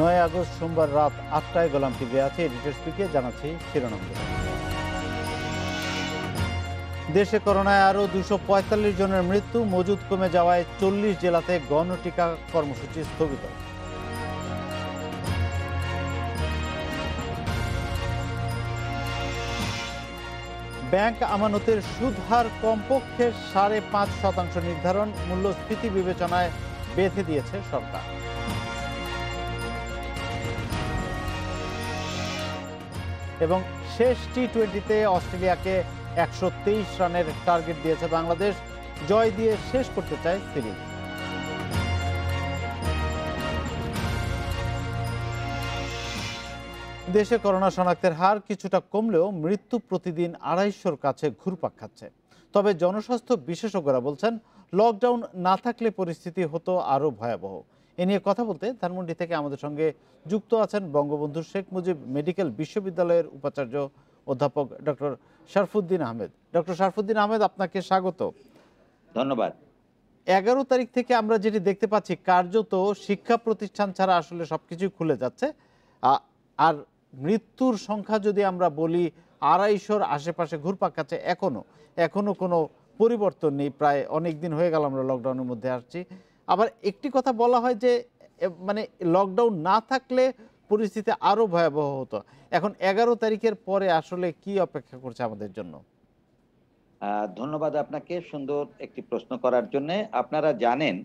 নয় আগস্ট সোমবার রাত আটটায় গোলাম টিভি আছে এডিটর স্পিকে জানাচ্ছি শিরোনাম। দেশে করোনায় আরও দুশো পঁয়তাল্লিশ জনের মৃত্যু, মজুদ কমে যাওয়ায় চল্লিশ জেলাতে গণটিকা কর্মসূচি স্থগিত। ব্যাংক আমানতের সুদ হার কমপক্ষে সাড়ে পাঁচ শতাংশ নির্ধারণ, মূল্যস্ফীতি বিবেচনায় বেঁধে দিয়েছে সরকার। এবং শেষ টি টোয়েন্টিতে অস্ট্রেলিয়াকে একশো তেইশ রানের টার্গেট দিয়েছে বাংলাদেশ। জয় দিয়ে শেষ করতে চায় সিরিজ। দেশে করোনা শনাক্তের হার কিছুটা কমলেও মৃত্যু প্রতিদিন আড়াইশোর কাছে ঘুরপাক খাচ্ছে। তবে জনস্বাস্থ্য বিশেষজ্ঞরা বলছেন, লকডাউন না থাকলে পরিস্থিতি হতো আরও ভয়াবহ। এ নিয়ে কথা বলতে ধানমন্ডি থেকে আমাদের সঙ্গে যুক্ত আছেন বঙ্গবন্ধু শেখ মুজিব মেডিকেল বিশ্ববিদ্যালয়ের উপাচার্য অধ্যাপক ডক্টর শারফুদ্দিন আহমেদ। ডক্টর শারফুদ্দিন আহমেদ আপনাকে স্বাগত। ধন্যবাদ। এগারো তারিখ থেকে আমরা যেটি দেখতে পাচ্ছি কার্যত শিক্ষা প্রতিষ্ঠান ছাড়া আসলে সবকিছুই খুলে যাচ্ছে। আর মৃত্যুর সংখ্যা যদি আমরা বলি আড়াইশোর আশেপাশে ঘুরপাক খাচ্ছে এখনও। এখনও কোনো পরিবর্তন নেই প্রায় অনেক দিন হয়ে গেল আমরা লকডাউনের মধ্যে আসছি। আবার একটি কথা বলা হয় যে মানে লকডাউন না থাকলে পরিস্থিতি আরও ভয়াবহ হতো। এখন এগারো তারিখের পরে আসলে কি অপেক্ষা করছে আমাদের জন্য? ধন্যবাদ আপনাকে সুন্দর একটি প্রশ্ন করার জন্য। আপনারা জানেন,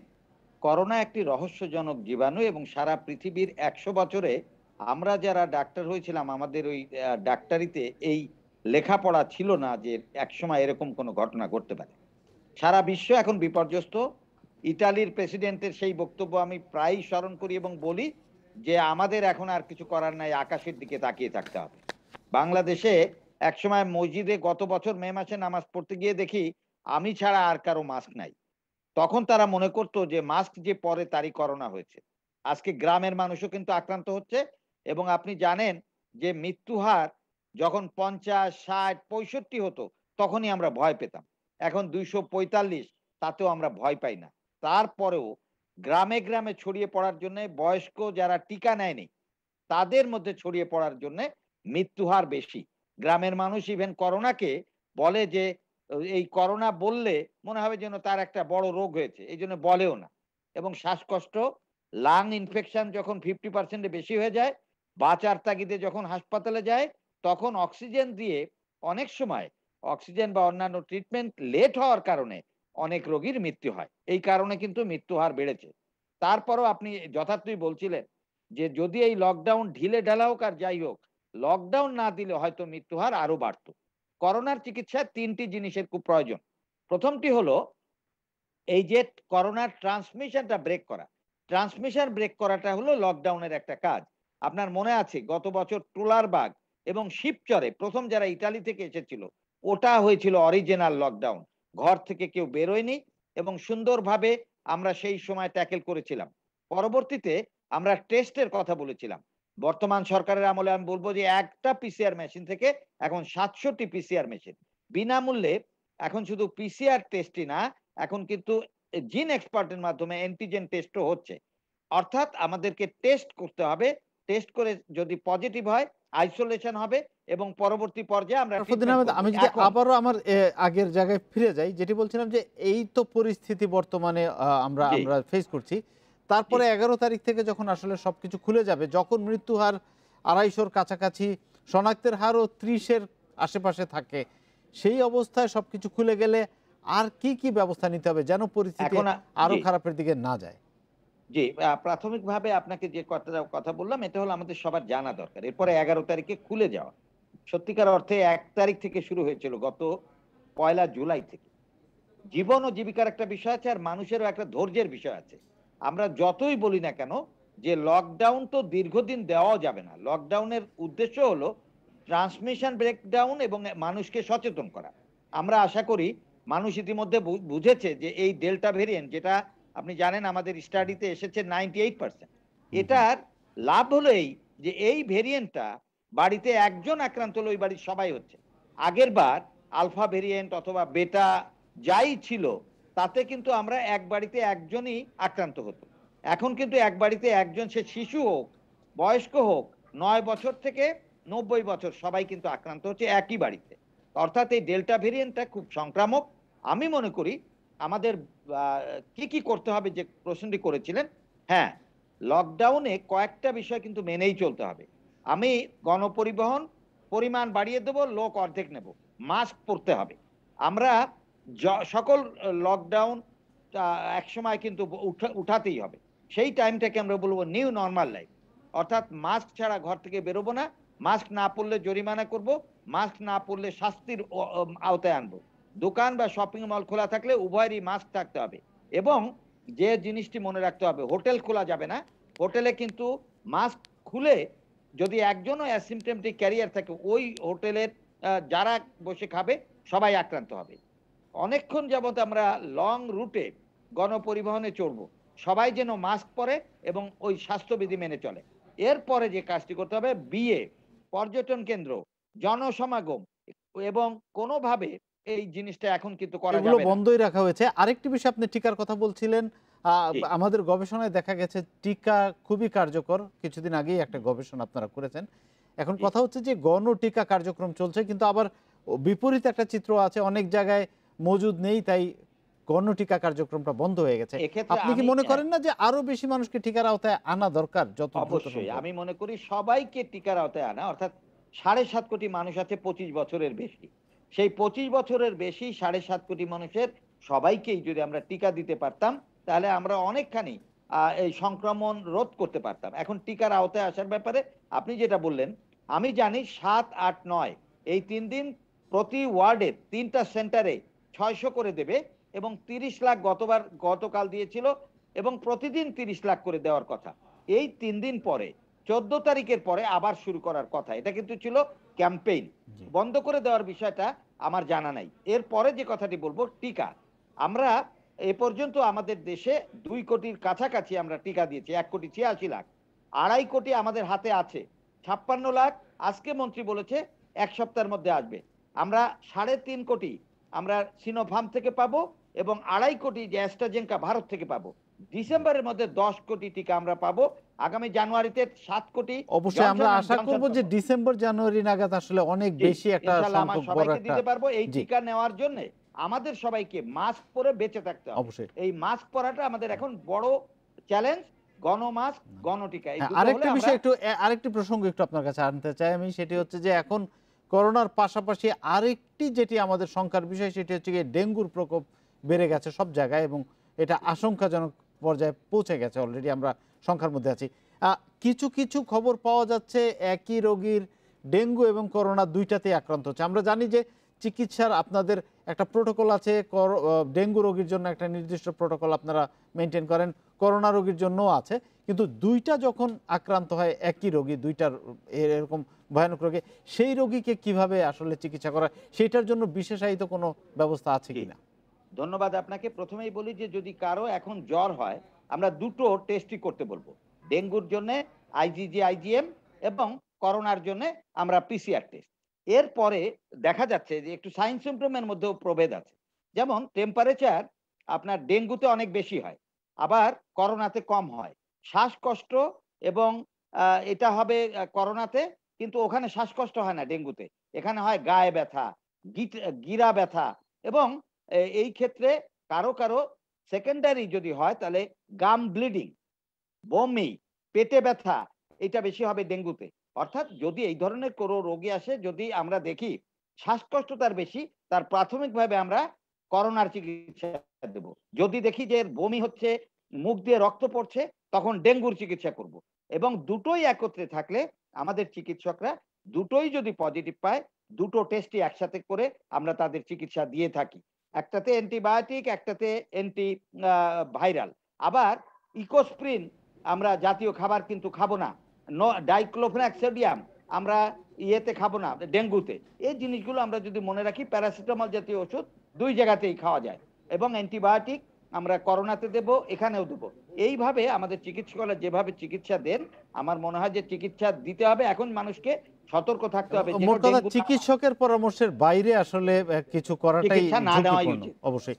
করোনা একটি রহস্যজনক জীবাণু এবং সারা পৃথিবীর একশো বছরে আমরা যারা ডাক্তার হয়েছিলাম, আমাদের ওই ডাক্তারিতে এই লেখাপড়া ছিল না যে একসময় এরকম কোনো ঘটনা ঘটতে পারে। সারা বিশ্ব এখন বিপর্যস্ত। ইটালির প্রেসিডেন্টের সেই বক্তব্য আমি প্রায়ই স্মরণ করি এবং বলি যে আমাদের এখন আর কিছু করার নাই, আকাশের দিকে তাকিয়ে থাকতে হবে। বাংলাদেশে একসময় মসজিদে গত বছর মে মাসে নামাজ পড়তে গিয়ে দেখি আমি ছাড়া আর কারও মাস্ক নাই। তখন তারা মনে করতো যে মাস্ক যে পরে তারই করোনা হয়েছে। আজকে গ্রামের মানুষও কিন্তু আক্রান্ত হচ্ছে এবং আপনি জানেন যে মৃত্যু হার যখন পঞ্চাশ, ষাট, পঁয়ষট্টি হতো, তখনই আমরা ভয় পেতাম। এখন দুইশো পঁয়তাল্লিশ, তাতেও আমরা ভয় পাই না। তারপরেও গ্রামে গ্রামে ছড়িয়ে পড়ার জন্য বয়স্ক যারা টিকা নেয়নি, তাদের মধ্যে ছড়িয়ে পড়ার জন্য মৃত্যু হার বেশি। গ্রামের মানুষ ইভেন করোনাকে বলে যে, এই করোনা বললে মনে হবে যেন তার একটা বড় রোগ হয়েছে, এই জন্য বলেও না। এবং শ্বাসকষ্ট লাং ইনফেকশন যখন ফিফটি পার্সেন্টে বেশি হয়ে যায়, বাঁচার তাগিদে যখন হাসপাতালে যায়, তখন অক্সিজেন দিয়ে অনেক সময় অক্সিজেন বা অন্যান্য ট্রিটমেন্ট লেট হওয়ার কারণে অনেক রোগীর মৃত্যু হয়। এই কারণে কিন্তু মৃত্যু হার বেড়েছে। তারপরও আপনি যথার্থই বলছিলেন যে, যদি এই লকডাউন ঢিলে ঢালা হোক আর যাই হোক লকডাউন না দিলে হয়তো মৃত্যু হার আরও বাড়তো। করোনার চিকিৎসায় তিনটি জিনিসের খুব প্রয়োজন। প্রথমটি হলো এই যে করোনার ট্রান্সমিশনটা ব্রেক করা। ট্রান্সমিশন ব্রেক করাটা হলো লকডাউনের একটা কাজ। আপনার মনে আছে, গত বছর ট্রোলার বাগ এবং শিবচরে প্রথম যারা ইটালি থেকে এসেছিল, ওটা হয়েছিল অরিজিনাল লকডাউন ঘর থেকে কেউ বেরোয়নি এবং সুন্দরভাবে আমরা সেই সময় ট্যাকেল করেছিলাম। পরবর্তীতে আমরা টেস্টের কথা বলেছিলাম। বর্তমান সরকারের আমলে আমি বলব যে একটা পিসিআর মেশিন থেকে এখন সাতষট্টি পিসিআর মেশিন বিনামূল্যে এখন শুধু পিসিআর টেস্টই না, এখন কিন্তু জিন এক্সপার্টের মাধ্যমে অ্যান্টিজেন টেস্টও হচ্ছে। অর্থাৎ আমাদেরকে টেস্ট করতে হবে। টেস্ট করে যদি পজিটিভ হয় আইসোলেশন হবে এবং পরবর্তী পর্যায়ে আমরা আমি যদি আবারও আমার আগের জায়গায় ফিরে যাই যেটি বলছিলাম যে এই তো পরিস্থিতি বর্তমানে আমরা আমরা ফেস করছি। তারপরে এগারো তারিখ থেকে যখন আসলে সবকিছু খুলে যাবে যখন মৃত্যু হার আড়াইশোর কাছাকাছি শনাক্তের হারও ত্রিশের আশেপাশে থাকে সেই অবস্থায় সবকিছু খুলে গেলে আর কি কি ব্যবস্থা নিতে হবে যেন পরিস্থিতি আরও খারাপের দিকে না যায়? জি প্রাথমিকভাবে আপনাকে যে কথা কথা বললাম এটা হলো আমাদের সবার জানা দরকার। এরপরে এগারো তারিখে খুলে যাওয়া। সত্যিকার অর্থে এক তারিখ থেকে শুরু হয়েছিল গত পয়লা জুলাই থেকে। জীবন ও জীবিকার একটা বিষয় আছে আর মানুষেরও একটা ধৈর্যের বিষয় আছে। আমরা যতই বলি না কেন যে লকডাউন তো দীর্ঘদিন দেওয়াও যাবে না। লকডাউনের উদ্দেশ্য হলো ট্রান্সমিশন ব্রেকডাউন এবং মানুষকে সচেতন করা। আমরা আশা করি মানুষ ইতিমধ্যে বুঝেছে যে এই ডেল্টা ভেরিয়েন্ট যেটা আপনি জানেন আমাদের স্টাডিতে এসেছে নাইনটি এইট পার্সেন্ট এটার লাভ হলো এই যে এই ভেরিয়েন্টটা বাড়িতে একজন আক্রান্ত হলে ওই বাড়ির সবাই হচ্ছে। আগের বার আলফা ভেরিয়েন্ট অথবা বেটা যাই ছিল, তাতে কিন্তু আমরা এক বাড়িতে একজনই আক্রান্ত হতো। এখন কিন্তু এক বাড়িতে একজন, সে শিশু হোক, বয়স্ক হোক, নয় বছর থেকে নব্বই বছর সবাই কিন্তু আক্রান্ত হচ্ছে একই বাড়িতে। অর্থাৎ এই ডেল্টা ভেরিয়েন্টটা খুব সংক্রামক। আমি মনে করি আমাদের কি কি করতে হবে যে প্রশ্নটি করেছিলেন? হ্যাঁ লকডাউনে কয়েকটা বিষয় কিন্তু মেনেই চলতে হবে। আমি গণপরিবহন পরিমাণ বাড়িয়ে দেবো, লোক অর্ধেক নেব। মাস্ক পরতে হবে। আমরা সকল লকডাউন এক সময় কিন্তু উঠাতেই হবে। সেই টাইমটাকে আমরা বলব নিউ নর্মাল লাইফ অর্থাৎ মাস্ক ছাড়া ঘর থেকে বেরোবো না। মাস্ক না পরলে জরিমানা করব। মাস্ক না পরলে শাস্তির আওতায় আনব। দোকান বা শপিং মল খোলা থাকলে উভয়েরই মাস্ক থাকতে হবে। এবং যে জিনিসটি মনে রাখতে হবে, হোটেল খোলা যাবে না। হোটেলে কিন্তু মাস্ক খুলে যদি একজনও অ্যাসিমটেমটিক ক্যারিয়ার থাকে ওই হোটেলের যারা বসে খাবে, সবাই আক্রান্ত হবে। অনেকক্ষণ যাবত আমরা লং রুটে গণপরিবহনে চড়বো। সবাই যেন মাস্ক পরে এবং ওই স্বাস্থ্যবিধি মেনে চলে। এরপরে যে কাজটি করতে হবে, বিয়ে, পর্যটন কেন্দ্র, জনসমাগম এবং কোনোভাবে এই জিনিসটা এখন কিন্তু করা যাবে বন্ধই রাখা হয়েছে। আরেকটি বিষয় আপনি টিকার কথা বলছিলেন। আমাদের গবেষণায় দেখা গেছে টিকা খুবই কার্যকর। কিছুদিন আগেই একটা গবেষণা আপনারা করেছেন। এখন কথা হচ্ছে যে গণ টিকা কার্যক্রম চলছে কিন্তু আবার বিপরীত একটা চিত্র আছে অনেক জায়গায় মজুদ নেই তাই গণ টিকা কার্যক্রমটা বন্ধ হয়ে গেছে। আপনি কি মনে করেন না যে আরও বেশি মানুষকে টিকার আওতায় আনা দরকার যত অবশ্যই। আমি মনে করি সবাইকে টিকার আওতায় আনা অর্থাৎ সাড়ে সাত কোটি মানুষ আছে পঁচিশ বছরের বেশি। সেই পঁচিশ বছরের বেশি, সাড়ে সাত কোটি মানুষের সবাইকেই যদি আমরা টিকা দিতে পারতাম, তাহলে আমরা অনেকখানি এই সংক্রমণ রোধ করতে পারতাম। এখন টিকার আওতায় আসার ব্যাপারে আপনি যেটা বললেন, আমি জানি সাত, আট, নয়, এই তিন দিন প্রতি ওয়ার্ডে তিনটা সেন্টারে ছয়শো করে দেবে এবং তিরিশ লাখ গতবার, গতকাল দিয়েছিল এবং প্রতিদিন তিরিশ লাখ করে দেওয়ার কথা। এই তিন দিন পরে চোদ্দ তারিখের পরে আবার শুরু করার কথা। এটা কিন্তু ছিল ক্যাম্পেইন। বন্ধ করে দেওয়ার বিষয়টা আমার জানা নাই। এর পরে যে কথাটি বলব টিকা। আমরা এ পর্যন্ত আমাদের দেশে দুই কোটির কাছাকাছি আমরা টিকা দিয়েছি। এক কোটি ছিয়াশি লাখ। আড়াই কোটি আমাদের হাতে আছে। ছাপ্পান্ন লাখ আজকে মন্ত্রী বলেছে এক সপ্তাহের মধ্যে আসবে। আমরা সাড়ে তিন কোটি আমরা সিনোফার্ম থেকে পাবো। এবং আড়াই কোটি যে অ্যাস্ট্রাজেনকা ভারত থেকে পাবো। ডিসেম্বরের মধ্যে দশ কোটি টিকা আমরা পাবো। আগামী জানুয়ারিতে সাত কোটি। অবশ্যই আমরা আশা করব যে ডিসেম্বর জানুয়ারি নাগাদ আসলে অনেক বেশি একটা সবাইকে একটা দিতে পারব। এই টিকা নেওয়ার জন্য আমাদের সবাইকে মাস্ক পরে বেঁচে থাকতে হবে। অবশ্যই। এই মাস্ক পরাটা আমাদের এখন বড় চ্যালেঞ্জ গণ মাস্ক গণ টিকা এই হ্যাঁ, আরেকটা বিষয় একটু আরেকটি প্রসঙ্গ একটু আপনার কাছে আনতে চাই আমি সেটি হচ্ছে যে এখন করোনার পাশাপাশি আরেকটি যেটি আমাদের সংখ্যার বিষয় সেটি হচ্ছে ডেঙ্গুর প্রকোপ বেড়ে গেছে সব জায়গায় এবং এটা আশঙ্কাজনক পর্যায়ে পৌঁছে গেছে অলরেডি আমরা সংখ্যার মধ্যে আছি কিছু কিছু খবর পাওয়া যাচ্ছে, একই রোগীর ডেঙ্গু এবং করোনা দুইটাতেই আক্রান্ত হচ্ছে আমরা জানি যে চিকিৎসার আপনাদের একটা প্রোটোকল আছে ডেঙ্গু রোগীর জন্য একটা নির্দিষ্ট প্রোটোকল আপনারা মেনটেন করেন, করোনা রোগীর জন্যও আছে, কিন্তু দুইটা যখন আক্রান্ত হয়, একই রোগী, দুইটার এরকম ভয়ানক রোগে, সেই রোগীকে কীভাবে আসলে চিকিৎসা করা সেইটার জন্য বিশেষায়িত কোনো ব্যবস্থা আছে জি। কিনা ধন্যবাদ আপনাকে। প্রথমেই বলি যে যদি কারও এখন জ্বর হয়, আমরা দুটো টেস্টই করতে বলব। ডেঙ্গুর জন্য আইজিজি আইজিএম এবং করোনার জন্য আমরা পিসিআর টেস্ট এরপরে দেখা যাচ্ছে যে একটু সাইন সিমটমের মধ্যেও প্রভেদ আছে। যেমন টেম্পারেচার আপনার ডেঙ্গুতে অনেক বেশি হয়, আবার করোনাতে কম হয়। শ্বাসকষ্ট এবং এটা হবে করোনাতে, কিন্তু ওখানে শ্বাসকষ্ট হয় না ডেঙ্গুতে। এখানে হয় গায়ে ব্যথা গিরা ব্যথা এবং এই ক্ষেত্রে কারও কারও সেকেন্ডারি যদি হয়, তাহলে গাম ব্লিডিং বমি, পেটে ব্যথা, এটা বেশি হবে ডেঙ্গুতে। অর্থাৎ যদি এই ধরনের কোনো রোগী আসে, যদি আমরা দেখি শ্বাসকষ্ট তার বেশি, তার প্রাথমিকভাবে আমরা করোনার চিকিৎসা দেব। যদি দেখি যে বমি হচ্ছে, মুখ দিয়ে রক্ত পড়ছে, তখন ডেঙ্গুর চিকিৎসা করব। এবং দুটোই একত্রে থাকলে আমাদের চিকিৎসকরা দুটোই যদি পজিটিভ পায়, দুটো টেস্টই একসাথে করে আমরা তাদের চিকিৎসা দিয়ে থাকি। একটাতে অ্যান্টিবায়োটিক, একটাতে অ্যান্টি ভাইরাল। আবার ইকোস্প্রিন, আমরা জাতীয় খাবার কিন্তু খাব না, ডাইক্লোফেনাক সোডিয়াম, আমরা ইয়েতে খাব না, ডেঙ্গুতে। এই জিনিসগুলো আমরা যদি মনে রাখি, প্যারাসিটামল জাতীয় ওষুধ দুই জায়গাতেই খাওয়া যায়। এবং অ্যান্টিবায়োটিক আমরা করোনাতে দেব, এখানেও দেব। এইভাবে আমাদের চিকিৎসকরা যেভাবে চিকিৎসা দেন, আমার মনে হয় যে চিকিৎসা দিতে হবে। এখন মানুষকে সতর্ক থাকতে হবে মোট কথা চিকিৎসকের পরামর্শের বাইরে আসলে কিছু করাটাই না নেওয়াই। অবশ্যই।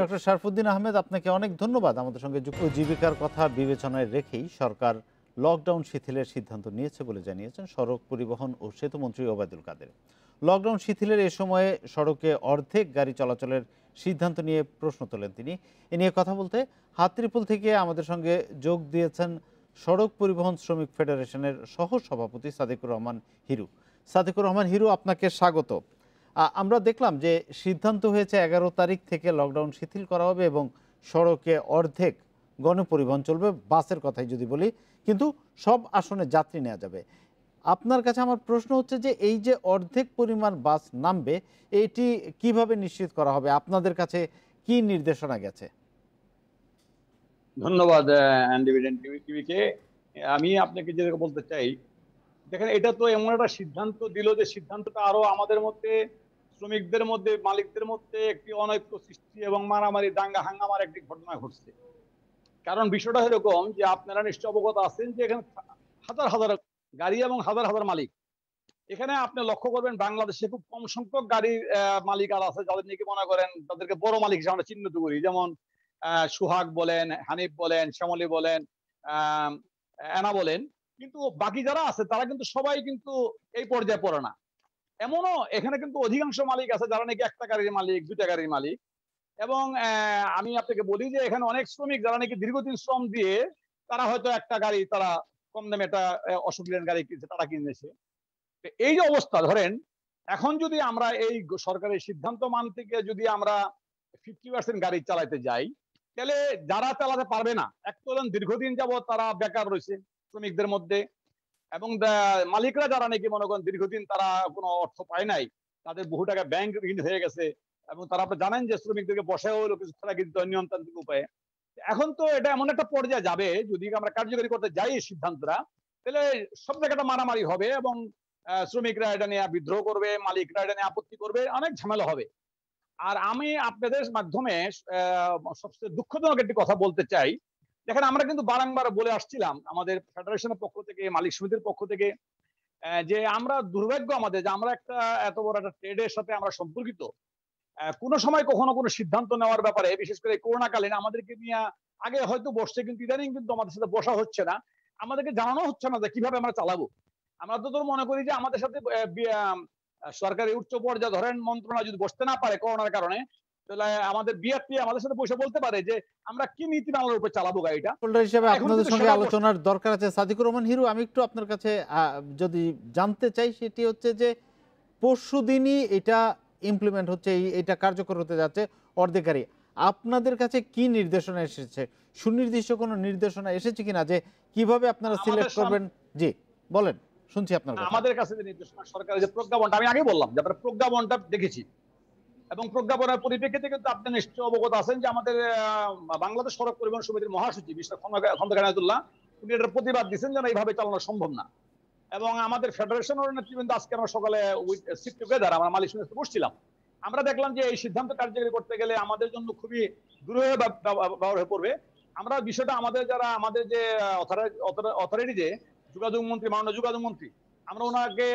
ডক্টর শারফুদ্দিন আহমেদ আপনাকে অনেক ধন্যবাদ আমাদের সঙ্গে যুক্ত। জীবিকার কথা বিবেচনায় রেখেই সরকার লকডাউন শিথিলের সিদ্ধান্ত নিয়েছে বলে জানিয়েছেন সড়ক পরিবহন ও সেতুমন্ত্রী ওবায়দুল কাদের। লকডাউন শিথিলের এ সময়ে সড়কে অর্ধেক গাড়ি চলাচলের সিদ্ধান্ত নিয়ে প্রশ্ন তোলেন তিনি। এ নিয়ে কথা বলতে হাতরিপুল থেকে আমাদের সঙ্গে যোগ দিয়েছেন সড়ক পরিবহন শ্রমিক ফেডারেশনের সহ সভাপতি সাদিকুর রহমান হিরু। সাদিকুর রহমান হিরু, আপনাকে স্বাগত। আমরা দেখলাম যে সিদ্ধান্ত হয়েছে এগারো তারিখ থেকে লকডাউন শিথিল করা হবে এবং সড়কে অর্ধেক গণপরিবহন চলবে, বাসের কথাই যদি বলি, কিন্তু সব আসনে যাত্রী নেওয়া যাবে। আপনার কাছে আমার প্রশ্ন হচ্ছে যে এই যে অর্ধেক পরিমাণ বাস নামবে, এটি কীভাবে নিশ্চিত করা হবে? আপনাদের কাছে কি নির্দেশনা গেছে? ধন্যবাদ টিভিকে আমি আপনাকে যেটা বলতে চাই, দেখেন, এটা তো এমন একটা সিদ্ধান্ত দিল যে সিদ্ধান্তটা আরও আমাদের মধ্যে, শ্রমিকদের মধ্যে, মালিকদের মধ্যে একটি অনৈক্য সৃষ্টি এবং মারামারি, দাঙ্গা হাঙ্গামার একটি ঘটনা ঘটছে। কারণ বিষয়টা এরকম যে আপনারা নিশ্চয় অবগত আছেন যে এখানে হাজার হাজার গাড়ি এবং হাজার হাজার মালিক। এখানে আপনি লক্ষ্য করবেন, বাংলাদেশে খুব কম সংখ্যক গাড়ির মালিক আর আছে যাদের নাকি মনে করেন তাদেরকে বড় মালিক হিসেবে আমরা চিহ্নিত করি। যেমন সুহাগ বলেন, হানিফ বলেন, শ্যামলী বলেন এনা বলেন, কিন্তু বাকি যারা আছে, তারা কিন্তু সবাই কিন্তু এই পর্যায়ে পড়ে না। এমনও এখানে কিন্তু অধিকাংশ মালিক আছে, যারা নাকি একটা গাড়ির মালিক, দুইটা গাড়ির মালিক। এবং আমি আপনাকে বলি যে এখানে অনেক শ্রমিক যারা নাকি দীর্ঘদিন শ্রম দিয়ে, তারা হয়তো একটা গাড়ি, তারা কম দামে একটা অশোক লেল্যান্ড গাড়ি কিনছে, তারা কিনেছে। এই যে অবস্থা, ধরেন, এখন যদি আমরা এই সরকারের সিদ্ধান্ত মান থেকে যদি আমরা ফিফটি পার্সেন্ট গাড়ি চালাতে যাই তাহলে যারা চালাতে পারবে না, এক তো দীর্ঘদিন যাবত তারা বেকার রয়েছে শ্রমিকদের মধ্যে এবং মালিকরা যারা নাকি মনে করেন দীর্ঘদিন তারা কোনো অর্থ পায় নাই, তাদের বহু টাকা ব্যাংক ঋণ হয়ে গেছে এবং তারা আপনি জানেন যে শ্রমিকদেরকে বসে হলো কিছু ছাড়া কিন্তু নিয়মতান্ত্রিক উপায়ে। এখন তো এটা এমন একটা পর্যায়ে যাবে, যদি আমরা কার্যকরী করতে যাই এই সিদ্ধান্তটা, তাহলে সব জায়গাটা মারামারি হবে এবং শ্রমিকরা এটা নিয়ে বিদ্রোহ করবে, মালিকরা এটা নিয়ে আপত্তি করবে, অনেক ঝামেলা হবে। আর আমি আপনাদের মাধ্যমে সবচেয়ে দুঃখজনক একটি কথা বলতে চাই। দেখেন, আমরা কিন্তু বারংবার বলে আসছিলাম আমাদের ফেডারেশনের পক্ষ থেকে, মালিক সমিতির পক্ষ থেকে যে আমরা দুর্ভাগ্য আমাদের, যে আমরা একটা এত বড় একটা ট্রেডের সাথে আমরা সম্পর্কিত। কোনো সময় কখনো কোনো সিদ্ধান্ত নেওয়ার ব্যাপারে, বিশেষ করে করোনা কালীন আমাদেরকে নিয়ে আগে হয়তো বসছে, কিন্তু ইদানিং কিন্তু আমাদের সাথে বসা হচ্ছে না। আমাদেরকে জানানো হচ্ছে না যে কীভাবে আমরা চালাবো। আমরা তো তোর মনে করি যে আমাদের সাথে সরকারি উচ্চ পর্যায়ে ধরেন মন্ত্রণালয় যদি বসতে না পারে করোনার কারণে তাহলে আমাদের বিআরপি আমাদের সাথে বসে বলতে পারে যে আমরা কি নীতি উপর চালাবো গাড়িটা? হিসেবে আপনাদের সঙ্গে আলোচনার দরকার আছে। সাদিকুর রহমান হিরু আমি একটু আপনার কাছে যদি জানতে চাই সেটি হচ্ছে যে পরশু দিনই এটা ইমপ্লিমেন্ট হচ্ছে এই- এটা কার্যকর হতে যাচ্ছে অর্ধেকারী আপনাদের কাছে কি নির্দেশনা এসেছে? সুনির্দিষ্ট কোনো নির্দেশনা এসেছে কিনা যে কীভাবে আপনারা সিলেক্ট করবেন? জি বলেন। শুনছি আপনার আমাদের কাছে যে নির্দেশনা সরকারের যে প্রজ্ঞাপনটা, আমি আগে বললাম যে আমরা প্রজ্ঞাপনটা দেখেছি। এবং প্রজ্ঞাপনের পরিপ্রেক্ষিতে কিন্তু আপনি নিশ্চয় অবগত আছেন যে আমাদের বাংলাদেশ সড়ক পরিবহন সমিতির মহাসচিব মিস্টার খন্দকার আনায়তুল্লাহ উনি এটার প্রতিবাদ দিচ্ছেন যেন এইভাবে চালানো সম্ভব না। এবং আমাদের ফেডারেশনের নেতৃবৃন্দ আজকে আমরা সকালে সিট টুগেদার, আমরা মালিক সমিতিতে বসছিলাম। আমরা দেখলাম যে এই সিদ্ধান্ত কার্যকরী করতে গেলে আমাদের জন্য খুবই দূরে ব্যবহার হয়ে পড়বে। আমরা বিষয়টা আমাদের যারা, আমাদের যে অথরিটি যে যোগাযোগ মন্ত্রী মাননীয় যোগাযোগ মন্ত্রী আমরা ওনাকে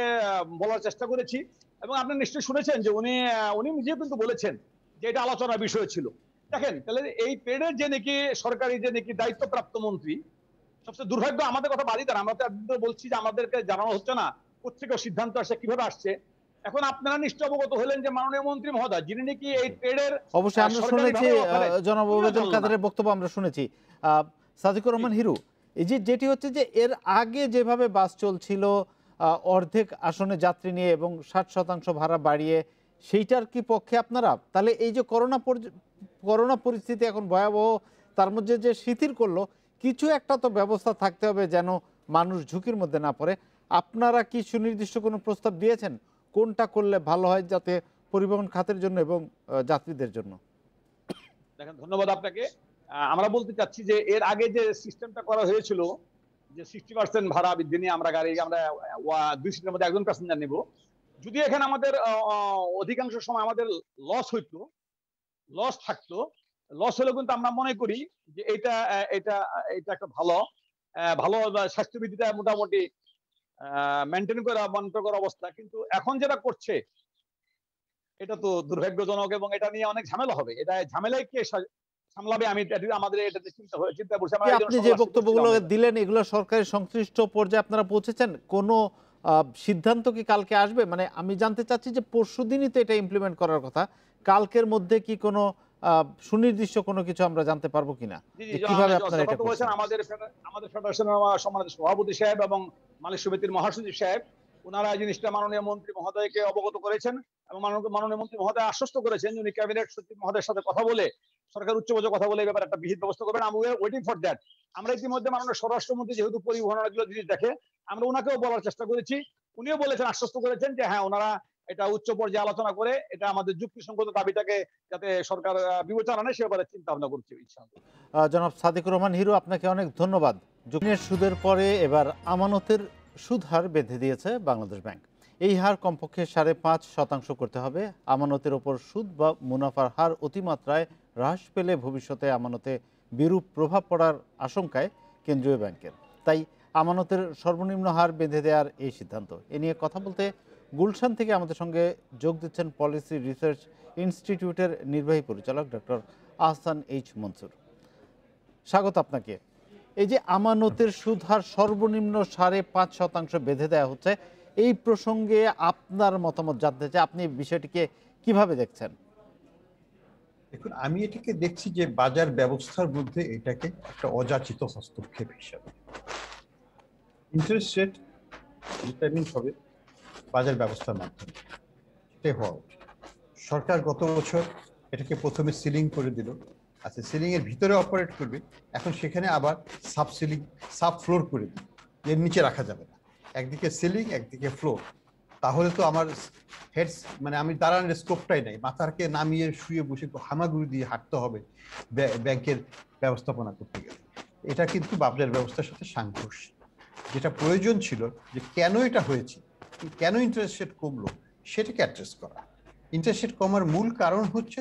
বলার চেষ্টা করেছি এবং আপনি নিশ্চয়ই শুনেছেন যে উনি উনি নিজেও কিন্তু বলেছেন যে এটা আলোচনার বিষয় ছিল। দেখেন তাহলে এই পেডের যে নাকি সরকারি যে নাকি দায়িত্বপ্রাপ্ত মন্ত্রী সবচেয়ে দুর্ভাগ্য আমাদের কথা বাড়ি দেন। আমরা তো বলছি যে আমাদেরকে জানানো হচ্ছে না কোথেকে সিদ্ধান্ত আসছে কীভাবে আসছে। এখন আপনারা নিশ্চয় অবগত হলেন যে মাননীয় মন্ত্রী মহোদয় যিনি নাকি এই ট্রেডের অবশ্যই আমরা শুনেছি জনাব ওবায়দুল কাদেরের বক্তব্য আমরা শুনেছি। সাদিকুর রহমান হিরু এই যে যেটি হচ্ছে যে এর আগে যেভাবে বাস চলছিল অর্ধেক আসনে যাত্রী নিয়ে এবং ষাট শতাংশ ভাড়া বাড়িয়ে, সেইটার কি পক্ষে আপনারা? তাহলে এই যে করোনা করোনা পরিস্থিতি এখন ভয়াবহ, তার মধ্যে যে শিথিল করল, কিছু একটা তো ব্যবস্থা থাকতে হবে যেন মানুষ ঝুঁকির মধ্যে না পড়ে। আপনারা কি সুনির্দিষ্ট কোনো প্রস্তাব দিয়েছেন? কোনটা করলে ভালো হয় যাতে পরিবহন খাতের জন্য এবং যাত্রীদের জন্য? দেখেন, ধন্যবাদ আপনাকে। আমরা বলতে চাচ্ছি যে এর আগে যে সিস্টেমটা করা হয়েছিল, যে সিক্সটি পার্সেন্ট ভাড়া বৃদ্ধি নিয়ে আমরা গাড়ি, আমরা দুই সিটের মধ্যে একজন প্যাসেঞ্জার নেব। যদি এখানে আমাদের অধিকাংশ সময় আমাদের লস হইতো লস থাকতো লস হলেও কিন্তু আমরা মনে করি যে এটা এটা এটা একটা ভালো ভালো স্বাস্থ্যবিধিটা মোটামুটি মেনটেন করা মনিটর করা অবস্থা। কিন্তু এখন যেটা করছে, এটা তো দুর্ভাগ্যজনক এবং এটা নিয়ে অনেক ঝামেলা হবে। এটা ঝামেলায় কে সামলাবে আমি আমাদের এটাতে চিন্তা চিন্তা করছি। আপনি যে বক্তব্যগুলো দিলেন এগুলো সরকারি সংশ্লিষ্ট পর্যায়ে আপনারা পৌঁছেছেন কোনো সিদ্ধান্ত কি কালকে আসবে? মানে আমি জানতে চাচ্ছি যে পরশু দিনই তো এটা ইমপ্লিমেন্ট করার কথা। কালকের মধ্যে কি কোনো সুনির্দিষ্ট কোনো কিছু আমরা জানতে পারব কিনা? কীভাবে আপনারা এটা আমাদের আমাদের ফেডারেশনের সম্মানিত সভাপতি সাহেব এবং মালিক সমিতির মহাসচিব সাহেব। ওনারা এই জিনিসটা মাননীয় মন্ত্রী মহোদয়কে অবগত করেছেন এবং মাননীয় মন্ত্রী মহোদয় আশ্বস্ত করেছেন উনি ক্যাবিনেট সচিব মহোদয়ের সাথে কথা বলে সরকার উচ্চ পর্যায়ে কথা বলে এই ব্যাপারে একটা বিহিত ব্যবস্থা করবেন। আমি ওয়েটিং ফর দ্যাট আমরা ইতিমধ্যে মাননীয় স্বরাষ্ট্রমন্ত্রী যেহেতু পরিবহন এগুলো জিনিস দেখে, আমরা ওনাকেও বলার চেষ্টা করেছি। উনিও বলেছেন, আশ্বস্ত করেছেন যে হ্যাঁ ওনারা এটা উচ্চ পর্যায়ে আলোচনা করে এটা আমাদের যুক্তিসঙ্গত দাবিটাকে যাতে সরকার বিবেচনা নেয়, সে ব্যাপারে চিন্তা ভাবনা করছে জনাব সাদিকুর রহমান হিরো, আপনাকে অনেক ধন্যবাদ। সুদের পরে এবার আমানতের সুদ হার বেঁধে দিয়েছে বাংলাদেশ ব্যাংক। এই হার কমপক্ষে সাড়ে পাঁচ শতাংশ করতে হবে। আমানতের ওপর সুদ বা মুনাফার হার অতিমাত্রায় হ্রাস পেলে ভবিষ্যতে আমানতে বিরূপ প্রভাব পড়ার আশঙ্কায় কেন্দ্রীয় ব্যাংকের। তাই আমানতের সর্বনিম্ন হার বেঁধে দেওয়ার এই সিদ্ধান্ত। এ নিয়ে কথা বলতে গুলশান থেকে আমাদের সঙ্গে যোগ দিচ্ছেন পলিসি রিসার্চ ইনস্টিটিউটের নির্বাহী পরিচালক ডক্টর আহসান এইচ মনসুর। স্বাগত আপনাকে। এই যে আমানতের সুদ হার সর্বনিম্ন সাড়ে পাঁচ শতাংশ বেঁধে দেওয়া হচ্ছে, এই প্রসঙ্গে আপনার মতামত জানতে চাই। আপনি বিষয়টিকে কীভাবে দেখছেন? দেখুন, আমি এটাকে দেখছি যে বাজার ব্যবস্থার মধ্যে এটাকে একটা অযাচিত হস্তক্ষেপ হিসাবে। ইন্টারেস্ট রেট ডিটারমিন হবে বাজার ব্যবস্থার মাধ্যমে। সেটাই হওয়া উচিত। সরকার গত বছর এটাকে প্রথমে সিলিং করে দিল। আচ্ছা সিলিং এর ভিতরে অপারেট করবে, এখন সেখানে আবার সাব সিলিং সাব ফ্লোর করে দিল এর নিচে রাখা যাবে না। একদিকে সিলিং একদিকে ফ্লোর তাহলে তো আমার হেডস মানে আমি দাঁড়ানোর স্কোপটাই নাই। মাথাকে নামিয়ে শুয়ে বসে হামাগুড়ি দিয়ে হাঁটতে হবে, ব্য- ব্যাংকের ব্যবস্থাপনা করতে গেলে। এটা কিন্তু বাজার ব্যবস্থার সাথে সাংঘর্ষ। যেটা প্রয়োজন ছিল যে কেন এটা হয়েছে, কেন ইন্টারেস্ট রেট কমলো, সেটাকে অ্যাড্রেস করা। ইন্টারেস্ট রেট কমার মূল কারণ হচ্ছে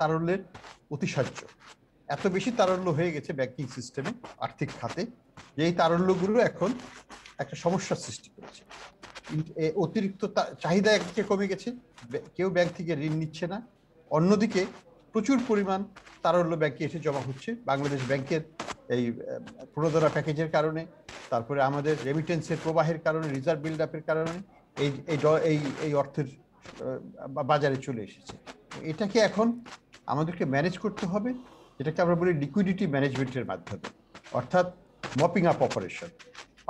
তারল্যের অতিসাহ্য এত বেশি তারল্য হয়ে গেছে ব্যাংকিং সিস্টেমে আর্থিক খাতে, যে এই তারল্যগুলো এখন একটা সমস্যার সৃষ্টি করেছে। অতিরিক্ত চাহিদা একদিকে কমে গেছে কেউ ব্যাংক থেকে ঋণ নিচ্ছে না। অন্যদিকে প্রচুর পরিমাণ তারল্য ব্যাংকে এসে জমা হচ্ছে। বাংলাদেশ ব্যাংকের এই প্রণোদনা প্যাকেজের কারণে, তারপরে আমাদের রেমিটেন্সের প্রবাহের কারণে রিজার্ভ বিল্ড আপের কারণে, এই এই এই অর্থের বাজারে চলে এসেছে। এটাকে এখন আমাদেরকে ম্যানেজ করতে হবে, যেটাকে আমরা বলি লিকুইডিটি ম্যানেজমেন্টের মাধ্যমে। অর্থাৎ মপিং আপ অপারেশন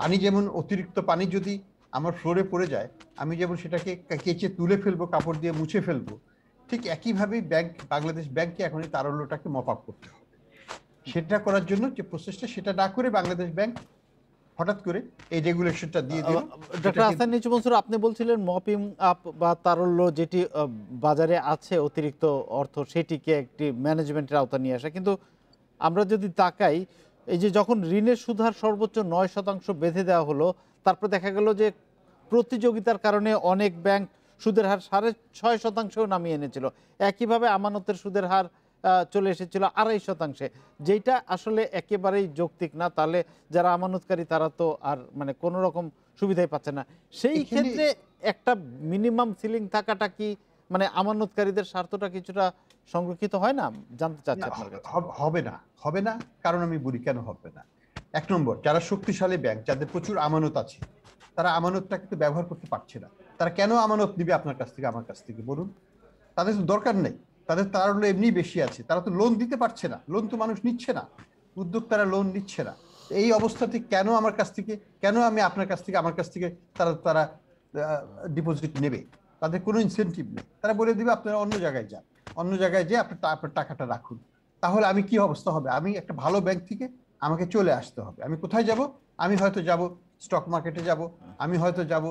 পানি যেমন অতিরিক্ত পানি যদি আমার ফ্লোরে পড়ে যায়, আমি যেমন সেটাকে কেচে তুলে ফেলব, কাপড় দিয়ে মুছে ফেলব, ঠিক একইভাবেই ব্যাংক বাংলাদেশ ব্যাংকে এখন এই তারল্যটাকে মপ আপ করতে হবে। সেটা করার জন্য যে প্রসেসটা সেটা না করে বাংলাদেশ ব্যাংক হঠাৎ করে এই রেগুলেশনটা দিয়ে দিল। ডক্টর আহসান নিচু মনসুর আপনি বলছিলেন মপিং আপ বা তারল্য যেটি বাজারে আছে অতিরিক্ত অর্থ সেটিকে একটি ম্যানেজমেন্টের আওতা নিয়ে আসা। কিন্তু আমরা যদি তাকাই এই যে যখন ঋণের সুধার সর্বোচ্চ নয় শতাংশ বেঁধে দেওয়া হলো তারপর দেখা গেল যে প্রতিযোগিতার কারণে অনেক ব্যাংক সুদের হার সাড়ে ছয় শতাংশও নামিয়ে এনেছিল। একইভাবে আমানতের সুদের হার চলে এসেছিল আড়াই শতাংশে। যেটা আসলে একেবারেই যৌক্তিক না তাহলে যারা আমানতকারী তারা তো আর মানে কোনো রকম সুবিধাই পাচ্ছে না। সেই ক্ষেত্রে একটা মিনিমাম সিলিং থাকাটা কি মানে আমানতকারীদের স্বার্থটা কিছুটা সংরক্ষিত হয় না? জানতে চাচ্ছি না, আপনার কাছে। হবে না হবে না কারণ আমি বলি কেন হবে না? এক নম্বর যারা শক্তিশালী ব্যাংক যাদের প্রচুর আমানত আছে তারা আমানতটা কিন্তু ব্যবহার করতে পারছে না। তারা কেন আমানত নিবে আপনার কাছ থেকে আমার কাছ থেকে বলুন? তাদের তো দরকার নেই। তাদের তারল্য এমনি বেশি আছে। তারা তো লোন দিতে পারছে না। লোন তো মানুষ নিচ্ছে না। উদ্যোক্তারা লোন নিচ্ছে না। এই অবস্থাতে কেন আমার কাছ থেকে, কেন আমি আপনার কাছ থেকে, আমার কাছ থেকে তারা তারা ডিপোজিট নেবে? তাদের কোনো ইনসেন্টিভ নেই। তারা বলে দিবে, আপনারা অন্য জায়গায় যান। অন্য জায়গায় যেয়ে আপনার আপনার টাকাটা রাখুন। তাহলে আমি কি অবস্থা হবে? আমি একটা ভালো ব্যাংক থেকে আমাকে চলে আসতে হবে। আমি কোথায় যাব? আমি হয়তো যাব স্টক মার্কেটে যাব। আমি হয়তো যাব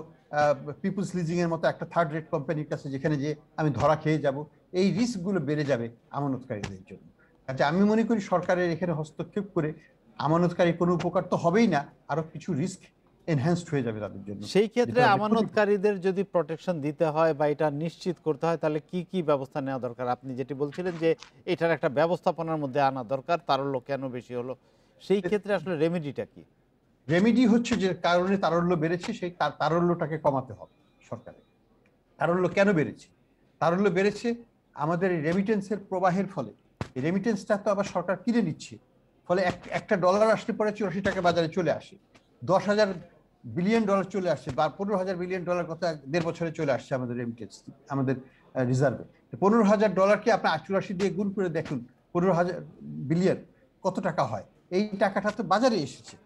পিপুলস লিজিং এর মতো একটা থার্ড রেট কোম্পানির কাছে যেখানে যে আমি ধরা খেয়ে যাব। এই রিস্কগুলো বেড়ে যাবে আমানতকারীদের জন্য। আচ্ছা আমি মনে করি সরকারের এখানে হস্তক্ষেপ করে আমানতকারী কোনো উপকার তো হবেই না আরও কিছু রিস্ক এনহ্যান্সড হয়ে যাবে তাদের জন্য। সেই ক্ষেত্রে আমানতকারীদের যদি প্রোটেকশন দিতে হয় বা এটা নিশ্চিত করতে হয় তাহলে কি কি ব্যবস্থা নেওয়া দরকার? আপনি যেটি বলছিলেন যে এটার একটা ব্যবস্থাপনার মধ্যে আনা দরকার তারল্য কেন বেশি হলো? সেই ক্ষেত্রে আসলে রেমেডিটা কি? রেমিডি হচ্ছে যে কারণে তারল্য বেড়েছে সেই তার- তারল্যটাকে কমাতে হবে সরকারের। তারল্য কেন বেড়েছে? তারল্য বেড়েছে আমাদের রেমিটেন্সের প্রবাহের ফলে রেমিটেন্সটা তো আবার সরকার কিনে নিচ্ছে। ফলে এক- একটা ডলার আসলে পরে চুরাশি টাকা বাজারে চলে আসে। দশ হাজার বিলিয়ন ডলার চলে আসছে বা পনেরো হাজার বিলিয়ন ডলার কথা দেড় বছরে চলে আসছে আমাদের রেমিটেন্স আমাদের রিজার্ভে পনেরো হাজার ডলারকে আপনি চুরাশি দিয়ে গুণ করে দেখুন, পনেরো হাজার বিলিয়ন কত টাকা হয়? এই টাকাটা তো বাজারে এসেছে।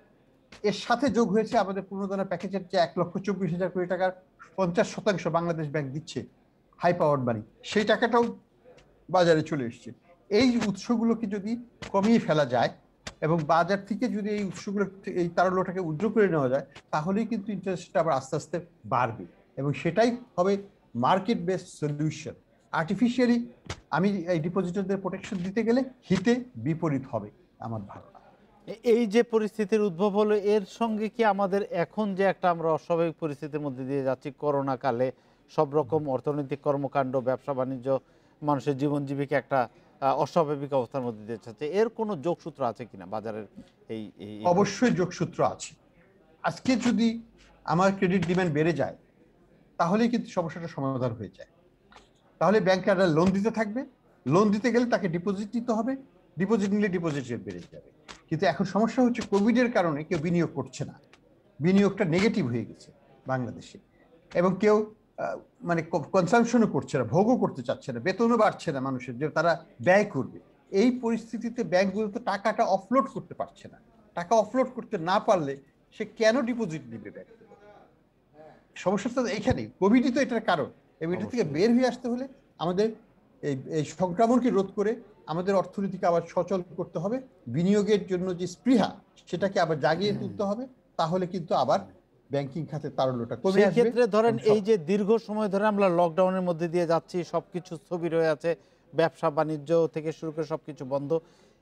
এর সাথে যোগ হয়েছে আমাদের পুনর্দনা প্যাকেজের যে এক লক্ষ চব্বিশ হাজার কোটি টাকার পঞ্চাশ শতাংশ বাংলাদেশ ব্যাংক দিচ্ছে হাই পাওয়ার মানি সেই টাকাটাও বাজারে চলে এসছে। এই উৎসগুলোকে যদি কমিয়ে ফেলা যায় এবং বাজার থেকে যদি এই উৎসগুলো, এই তারল্যটাকে উদ্র করে নেওয়া যায়, তাহলেই কিন্তু ইন্টারেস্টটা আবার আস্তে আস্তে বাড়বে। এবং সেটাই হবে মার্কেট বেসড সলিউশন আর্টিফিশিয়ালি আমি এই ডিপোজিটরদের প্রোটেকশন দিতে গেলে হিতে বিপরীত হবে আমার ধারণা। এই যে পরিস্থিতির উদ্ভব হলো, এর সঙ্গে কি আমাদের এখন যে একটা আমরা অস্বাভাবিক পরিস্থিতির মধ্যে দিয়ে যাচ্ছি, করোনা কালে সব রকম অর্থনৈতিক কর্মকাণ্ড ব্যবসা বাণিজ্য মানুষের জীবন জীবিকা একটা অস্বাভাবিক অবস্থার মধ্যে দিয়ে যাচ্ছে। এর কোনো যোগসূত্র আছে কিনা বাজারের এই অবশ্যই যোগসূত্র আছে। আজকে যদি আমার ক্রেডিট ডিমান্ড বেড়ে যায়, তাহলেই কিন্তু সমস্যাটা সমাধান হয়ে যায়। তাহলে ব্যাংকে একটা লোন দিতে থাকবে। লোন দিতে গেলে তাকে ডিপোজিট নিতে হবে। ডিপোজিট নিলে ডিপোজিট রেট বেড়ে যাবে। কিন্তু এখন সমস্যা হচ্ছে কোভিডের কারণে কেউ বিনিয়োগ করছে না। বিনিয়োগটা নেগেটিভ হয়ে গেছে বাংলাদেশে। এবং কেউ মানে কনসামশনও করছে না ভোগও করতে চাচ্ছে না বেতনও বাড়ছে না মানুষের যে তারা ব্যয় করবে। এই পরিস্থিতিতে ব্যাংকগুলো তো টাকাটা অফলোড করতে পারছে না। টাকা অফলোড করতে না পারলে সে কেন ডিপোজিট নিবে ব্যাংক? সমস্যাটা তো এখানেই কোভিডই তো এটার কারণ। এবং এটা থেকে বের হয়ে আসতে হলে আমাদের এই এই সংক্রমণকে রোধ করে আমাদের অর্থনীতিকে আবার সচল করতে হবে। বিনিয়োগের জন্য যে স্পৃহা সেটাকে আবার জাগিয়ে তুলতে হবে। তাহলে কিন্তু আবার ব্যাংকিং খাতে তারল্যটা কমে আসবে। ক্ষেত্রে ধরেন এই যে দীর্ঘ সময় ধরে আমরা লকডাউনের মধ্যে দিয়ে যাচ্ছি সবকিছু স্থবির হয়ে আছে ব্যবসা বাণিজ্য থেকে শুরু করে সবকিছু বন্ধ।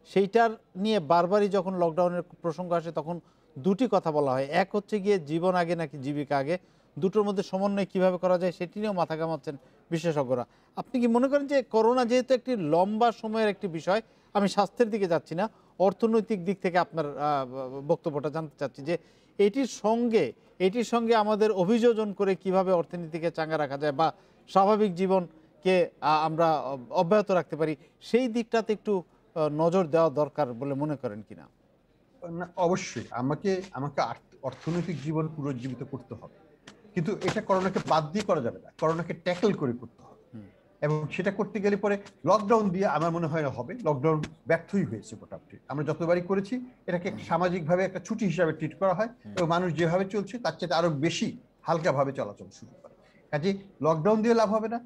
সেইটার নিয়ে বারবারই যখন লকডাউনের প্রসঙ্গ আসে তখন দুটি কথা বলা হয়। এক হচ্ছে গিয়ে জীবন আগে নাকি জীবিকা আগে। দুটোর মধ্যে সমন্বয় কীভাবে করা যায় সেটি নিয়েও মাথা ঘামাচ্ছেন বিশেষজ্ঞরা। আপনি কি মনে করেন যে করোনা যেহেতু একটি লম্বা সময়ের একটি বিষয় আমি স্বাস্থ্যের দিকে যাচ্ছি না অর্থনৈতিক দিক থেকে আপনার বক্তব্যটা জানতে চাচ্ছি যে এটির সঙ্গে এটির সঙ্গে আমাদের অভিযোজন করে কীভাবে অর্থনীতিকে চাঙ্গা রাখা যায় বা স্বাভাবিক জীবনকে আমরা অব্যাহত রাখতে পারি সেই দিকটাতে একটু নজর দেওয়া দরকার বলে মনে করেন কিনা? না, অবশ্যই। আমাকে আমাকে অর্থনৈতিক জীবন পুনর্জীবিত করতে হবে। কিন্তু এটা করোনাকে বাদ দিয়ে করা যাবে না। করোনাকে ট্যাকল করে করতে হবে। এবং সেটা করতে গেলে পরে লকডাউন দিয়ে আমার মনে হয় না হবে লকডাউন ব্যর্থই হয়েছে মোটামুটি। আমরা যতবারই করেছি এটাকে সামাজিকভাবে একটা ছুটি হিসাবে ট্রিট করা হয় এবং মানুষ যেভাবে চলছে তার চেয়ে আরও বেশি হালকাভাবে চলাচল শুরু করে। কাজে লকডাউন দিয়ে লাভ হবে না।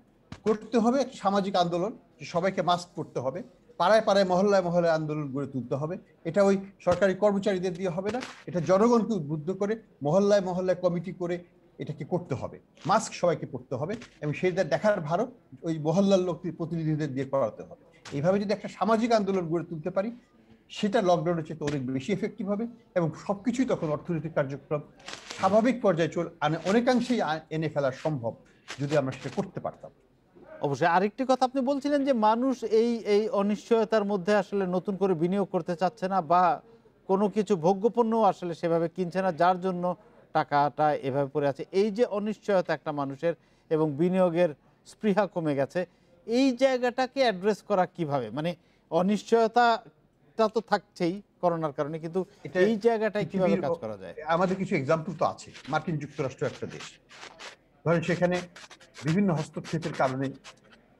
করতে হবে একটা সামাজিক আন্দোলন যে সবাইকে মাস্ক করতে হবে। পাড়ায় পাড়ায় মহল্লায় মহল্লায় আন্দোলন গড়ে তুলতে হবে। এটা ওই সরকারি কর্মচারীদের দিয়ে হবে না। এটা জনগণকে উদ্বুদ্ধ করে মহল্লায় মহল্লায় কমিটি করে এটাকে করতে হবে? মাস্ক সবাইকে পড়তে হবে এবং সেটা দেখার ভারত ওই মহল্লার লোক প্রতিনিধিদের দিয়ে করাতে হবে। এইভাবে যদি একটা সামাজিক আন্দোলন গড়ে তুলতে পারি, সেটা লকডাউনের চেয়ে অনেক বেশি এফেক্টিভ হবে এবং সবকিছুই তখন অর্থনৈতিক কার্যক্রম স্বাভাবিক পর্যায়ে চল আনে- অনেকাংশেই এনে ফেলা সম্ভব যদি আমরা সেটা করতে পারতাম। অবশ্যই। আরেকটি কথা আপনি বলছিলেন যে মানুষ এই এই অনিশ্চয়তার মধ্যে আসলে নতুন করে বিনিয়োগ করতে চাচ্ছে না বা কোনো কিছু ভোগ্যপণ্য আসলে সেভাবে কিনছে না, যার জন্য টাকাটা এভাবে পড়ে আছে। এই যে অনিশ্চয়তা একটা মানুষের এবং বিনিয়োগের স্পৃহা কমে গেছে এই জায়গাটাকে অ্যাড্রেস করা কীভাবে? মানে অনিশ্চয়তাটা তো থাকছেই করোনার কারণে কিন্তু এই জায়গাটায় কীভাবে কাজ করা যায়? আমাদের কিছু এক্সাম্পল তো আছে। মার্কিন যুক্তরাষ্ট্র একটা দেশ। ধরেন সেখানে বিভিন্ন হস্তক্ষেপের কারণে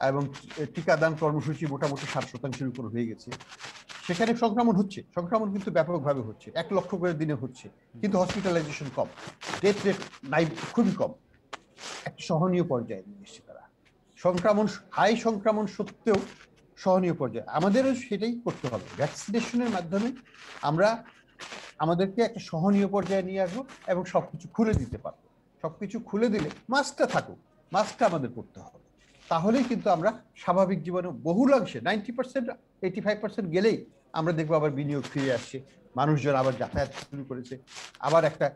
এবং টিকাদান কর্মসূচি মোটামুটি ষাট শতাংশের উপর হয়ে গেছে। সেখানে সংক্রমণ হচ্ছে। সংক্রমণ কিন্তু ব্যাপকভাবে হচ্ছে। এক লক্ষ করে দিনে হচ্ছে। কিন্তু হসপিটালাইজেশন কম। ডেথ রেট নাই খুবই কম। একটা সহনীয় পর্যায়ে নিয়ে এসছে তারা। সংক্রমণ হাই সংক্রমণ সত্ত্বেও সহনীয় পর্যায়ে। আমাদেরও সেটাই করতে হবে। ভ্যাকসিনেশনের মাধ্যমে আমরা আমাদেরকে একটা সহনীয় পর্যায়ে নিয়ে আসব এবং সব কিছু খুলে দিতে পারব। সবকিছু খুলে দিলে মাস্কটা থাকুক। মাস্কটা আমাদের করতে হবে। তাহলেই কিন্তু আমরা স্বাভাবিক জীবনে বহুলাংশে ninety percent eighty five percent গেলেই আমরা দেখব আবার বিনিয়োগ ফিরে আসছে। মানুষজন আবার যাতায়াত শুরু করেছে। আবার একটা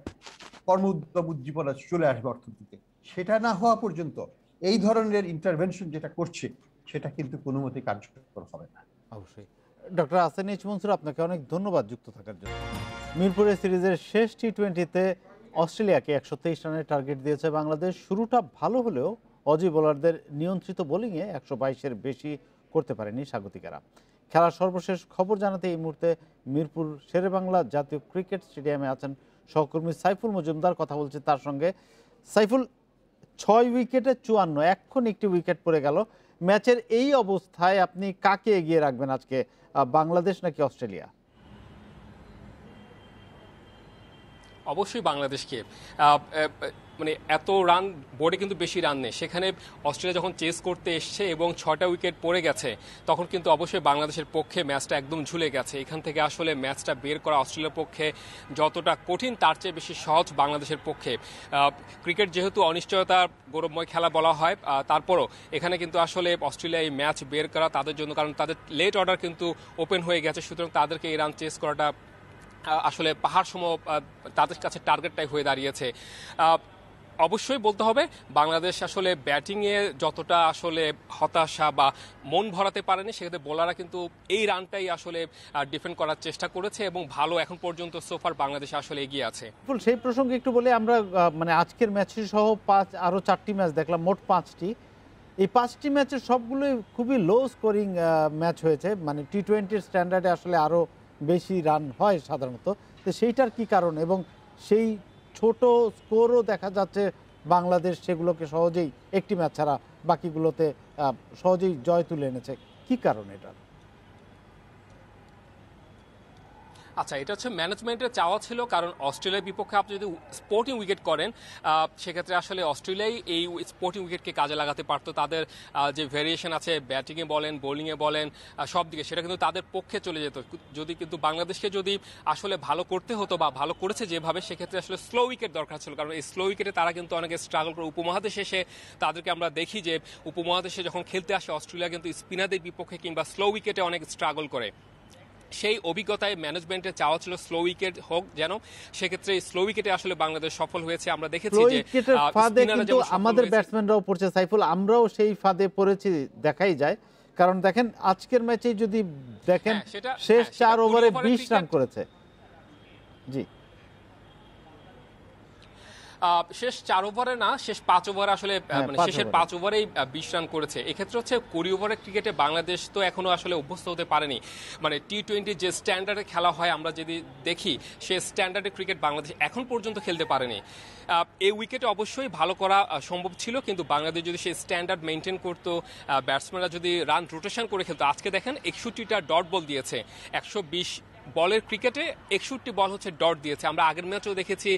কর্ম উজ্জীবনা চলে আসবে অর্থনীতিতে। সেটা না হওয়া পর্যন্ত এই ধরনের ইন্টারভেনশন যেটা করছে, সেটা কিন্তু কোনো মতে কার্যকর হবে না। অবশ্যই। ডক্টর আসেন এইচ মনসুর আপনাকে অনেক ধন্যবাদ যুক্ত থাকার জন্য। মিরপুরের সিরিজের শেষ টি টোয়েন্টিতে অস্ট্রেলিয়াকে একশো তেইশ রানের টার্গেট দিয়েছে বাংলাদেশ। শুরুটা ভালো হলেও অজি বোলারদের নিয়ন্ত্রিত বোলিংয়ে একশো বাইশের বেশি করতে পারেনি স্বাগতিকারা। খেলার সর্বশেষ খবর জানাতে এই মুহূর্তে মিরপুর শেরেবাংলা জাতীয় ক্রিকেট স্টেডিয়ামে আছেন সহকর্মী সাইফুল মজুমদার। কথা বলছে তার সঙ্গে। সাইফুল, ছয় উইকেটে চুয়ান্ন এখন একটি উইকেট পড়ে গেল। ম্যাচের এই অবস্থায় আপনি কাকে এগিয়ে রাখবেন আজকে বাংলাদেশ নাকি অস্ট্রেলিয়া? অবশ্যই বাংলাদেশকে মানে এত রান, বোর্ডে কিন্তু বেশি রান নেই। সেখানে অস্ট্রেলিয়া যখন চেস করতে এসছে এবং ছটা উইকেট পড়ে গেছে, তখন কিন্তু অবশ্যই বাংলাদেশের পক্ষে ম্যাচটা একদম ঝুলে গেছে। এখান থেকে আসলে ম্যাচটা বের করা অস্ট্রেলিয়ার পক্ষে যতটা কঠিন, তার চেয়ে বেশি সহজ বাংলাদেশের পক্ষে। ক্রিকেট যেহেতু অনিশ্চয়তার গৌরবময় খেলা বলা হয় তারপরও এখানে কিন্তু আসলে অস্ট্রেলিয়া এই ম্যাচ বের করা তাদের জন্য, কারণ তাদের লেট অর্ডার কিন্তু ওপেন হয়ে গেছে, সুতরাং তাদেরকে এই রান চেস করাটা আসলে পাহাড় সম আহ, তাদের কাছে টার্গেটটাই হয়ে দাঁড়িয়েছে। অবশ্যই বলতে হবে বাংলাদেশ আসলে ব্যাটিংয়ে যতটা আসলে হতাশা বা মন ভরাতে পারেনি সেক্ষেত্রে বোলাররা কিন্তু এই রানটাই আসলে ডিফেন্ড করার চেষ্টা করেছে এবং ভালো এখন পর্যন্ত সোফার বাংলাদেশ আসলে এগিয়ে আছে। সেই প্রসঙ্গে একটু বলে আমরা মানে আজকের ম্যাচের সহ পাঁচ আরও চারটি ম্যাচ দেখলাম মোট পাঁচটি। এই পাঁচটি ম্যাচের সবগুলোই খুবই লো স্কোরিং ম্যাচ হয়েছে। মানে টি টোয়েন্টির স্ট্যান্ডার্ডে আসলে আরও বেশি রান হয় সাধারণত। তো সেইটার কি কারণ? এবং সেই ছোট স্কোরও দেখা যাচ্ছে বাংলাদেশ সেগুলোকে সহজেই একটি ম্যাচ ছাড়া বাকিগুলোতে সহজেই জয় তুলে এনেছে। কি কারণ এটা আচ্ছা এটা হচ্ছে ম্যানেজমেন্টের চাওয়া ছিল, কারণ অস্ট্রেলিয়ার বিপক্ষে আপনি যদি স্পোর্টিং উইকেট করেন সেক্ষেত্রে আসলে অস্ট্রেলিয়াই এই স্পোর্টিং উইকেটকে কাজে লাগাতে পারতো। তাদের যে ভেরিয়েশন আছে ব্যাটিংয়ে বলেন বোলিংয়ে বলেন সব দিকে, সেটা কিন্তু তাদের পক্ষে চলে যেত। যদি কিন্তু বাংলাদেশকে যদি আসলে ভালো করতে হতো বা ভালো করেছে যেভাবে, সেক্ষেত্রে আসলে স্লো উইকেট দরকার ছিল। কারণ এই স্লো উইকেটে তারা কিন্তু অনেকে স্ট্রাগল করে। উপমহাদেশে এসে তাদেরকে আমরা দেখি যে, উপমহাদেশে যখন খেলতে আসে, অস্ট্রেলিয়া কিন্তু স্পিনারদের বিপক্ষে কিংবা স্লো উইকেটে অনেক স্ট্রাগল করে। সেই অভিজ্ঞতায় ম্যানেজমেন্টের চাওয়া ছিল স্লো উইকেট হোক যেন সেক্ষেত্রে স্লো উইকেটে আসলে বাংলাদেশ সফল হয়েছে। আমরা দেখেছি যে ফাঁদে কিন্তু আমাদের। ব্যাটসম্যানরাও পড়ছে সাইফুল আমরাও সেই ফাঁদে পড়েছি দেখাই যায়। কারণ দেখেন আজকের ম্যাচে যদি দেখেন হ্যাঁ, শেষ হ্যাঁ, চার ওভারে বিশ রান করেছে। জি। শেষ চার ওভারে না শেষ পাঁচ ওভারে আসলে হ্যাঁ, মানে শেষের পাঁচ ওভারেই বিশ রান করেছে। এক্ষেত্রে হচ্ছে কুড়ি ওভারের ক্রিকেটে বাংলাদেশ তো এখনও আসলে অভ্যস্ত হতে পারেনি। মানে টি টোয়েন্টি যে স্ট্যান্ডার্ডে খেলা হয় আমরা যদি দেখি সে স্ট্যান্ডার্ডে ক্রিকেট বাংলাদেশ এখন পর্যন্ত খেলতে পারেনি। এই উইকেটে অবশ্যই ভালো করা সম্ভব ছিল কিন্তু বাংলাদেশ যদি সেই স্ট্যান্ডার্ড মেনটেন করতো ব্যাটসম্যানরা যদি রান রোটেশন করে খেলতো আজকে দেখেন একষট্টিটা ডট বল দিয়েছে। একশো বিশ বলের ক্রিকেটে একষট্টি বল হচ্ছে ডট দিয়েছে। আমরা আগের ম্যাচেও দেখেছি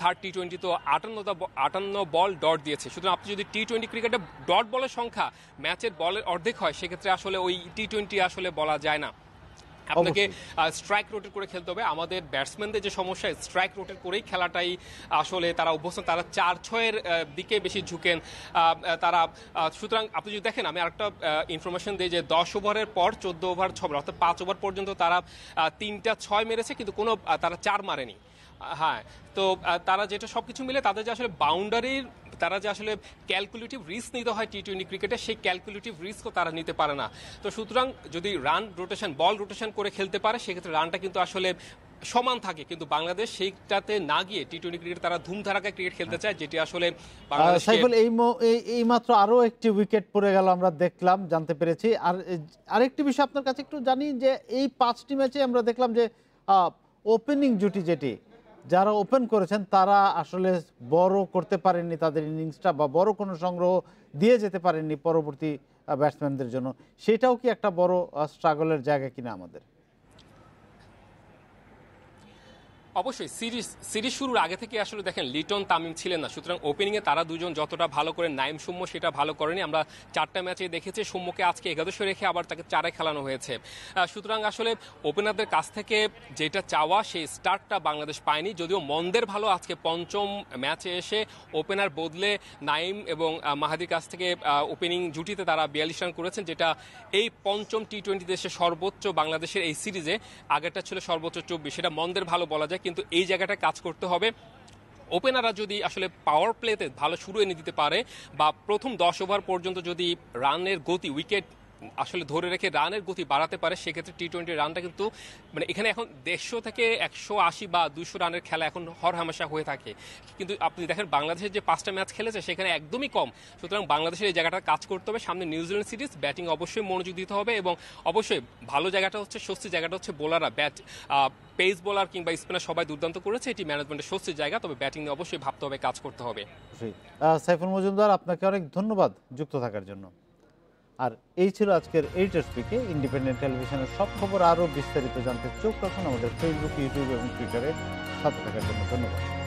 থার্ড টি টোয়েন্টি তো আটান্নটা আটান্ন বল ডট দিয়েছে। সুতরাং আপনি যদি টি টোয়েন্টি ক্রিকেটে ডট বলের সংখ্যা ম্যাচের বলের অর্ধেক হয়, সেক্ষেত্রে আসলে ওই টি টোয়েন্টি আসলে বলা যায় না। আপনাকে স্ট্রাইক রোটেট করে খেলতে হবে। আমাদের ব্যাটসম্যানদের যে সমস্যা স্ট্রাইক রোটেট করেই খেলাটাই আসলে তারা অভ্যস্ত। তারা চার ছয়ের দিকে বেশি ঝুঁকেন। তারা সুতরাং আপনি যদি দেখেন, আমি আরেকটা ইনফরমেশন দিই যে দশ ওভারের পর চোদ্দ ওভার ছ অর্থাৎ পাঁচ ওভার পর্যন্ত তারা তিনটা ছয় মেরেছে, কিন্তু কোনো তারা চার মারেনি। হ্যাঁ তো তারা যেটা সবকিছু মিলে তাদের যে আসলে বাউন্ডারির তারা যে আসলে ক্যালকুলেটিভ রিস্ক নিতে হয় টি টোয়েন্টি ক্রিকেটে সেই ক্যালকুলেটিভ রিস্কও তারা নিতে পারে না। তো সুতরাং যদি রান রোটেশন বল রোটেশন করে খেলতে পারে সেক্ষেত্রে রানটা কিন্তু আসলে সমান থাকে। কিন্তু বাংলাদেশ সেইটাতে না গিয়ে টি টোয়েন্টি ক্রিকেট তারা ধুমধারাকায় ক্রিকেট খেলতে চায় যেটি আসলে সাইফুল এই এই- মাত্র আরও একটি উইকেট পড়ে গেল আমরা দেখলাম জানতে পেরেছি। আর আরেকটি বিষয় আপনার কাছে একটু জানি যে এই পাঁচটি ম্যাচে আমরা দেখলাম যে ওপেনিং জুটি যেটি যারা ওপেন করেছেন, তারা আসলে বড় করতে পারেননি তাদের ইনিংসটা বা বড় কোনো সংগ্রহ দিয়ে যেতে পারেননি পরবর্তী ব্যাটসম্যানদের জন্য। সেটাও কি একটা বড় স্ট্রাগলের জায়গা কিনা আমাদের? অবশ্যই, সিরিজ সিরিজ শুরুর আগে থেকে আসলে দেখেন, লিটন তামিম ছিলেন না। সুতরাং ওপেনিংয়ে তারা দুজন যতটা ভালো করে, নাইম সৌম্য সেটা ভালো করেনি। আমরা চারটা ম্যাচে দেখেছি, সৌম্যকে আজকে একাদশে রেখে আবার তাকে চারে খেলানো হয়েছে। সুতরাং আসলে ওপেনারদের কাছ থেকে যেটা চাওয়া, সেই স্টার্টটা বাংলাদেশ পায়নি। যদিও মন্দের ভালো, আজকে পঞ্চম ম্যাচে এসে ওপেনার বদলে নাইম এবং মাহাদির কাছ থেকে ওপেনিং জুটিতে তারা বিয়াল্লিশ রান করেছেন, যেটা এই পঞ্চম টি টোয়েন্টি দেশে সর্বোচ্চ বাংলাদেশের এই সিরিজে আগেরটা ছিল সর্বোচ্চ চব্বিশ। সেটা মন্দের ভালো বলা যায় কিন্তু এই জায়গাটা কাজ করতে হবে। ওপেনাররা যদি আসলে পাওয়ার প্লেতে ভালো শুরু এনে দিতে পারে বা প্রথম দশ ওভার পর্যন্ত যদি রানের গতি উইকেট আসলে ধরে রেখে রানের গতি বাড়াতে পারে, সেক্ষেত্রে টি টোয়েন্টি রানটা কিন্তু মানে এখানে এখন দেড়শো থেকে একশো আশি বা দুশো রানের খেলা এখন হর হামেশা হয়ে থাকে। কিন্তু আপনি দেখেন বাংলাদেশের যে পাঁচটা ম্যাচ খেলেছে, সেখানে একদমই কম। সুতরাং বাংলাদেশের এই জায়গাটা কাজ করতে হবে। সামনে নিউজিল্যান্ড সিরিজ ব্যাটিং অবশ্যই মনোযোগ দিতে হবে এবং অবশ্যই ভালো জায়গাটা হচ্ছে স্বস্তির জায়গাটা হচ্ছে বোলাররা ব্যাট পেস বোলার কিংবা স্পিনার সবাই দুর্দান্ত করেছে, এটি ম্যানেজমেন্টের স্বস্তির জায়গা, তবে ব্যাটিং নিয়ে অবশ্যই ভাবতে হবে, কাজ করতে হবে। সাইফুল মজুমদার, আপনাকে অনেক ধন্যবাদ যুক্ত থাকার জন্য। আর এই ছিল আজকের এইটার স্পিকে ইন্ডিপেন্ডেন্ট টেলিভিশনের সব খবর আরও বিস্তারিত জানতে চোখ রাখুন আমাদের ফেসবুক ইউটিউব এবং টুইটারে সাথে থাকার জন্য ধন্যবাদ।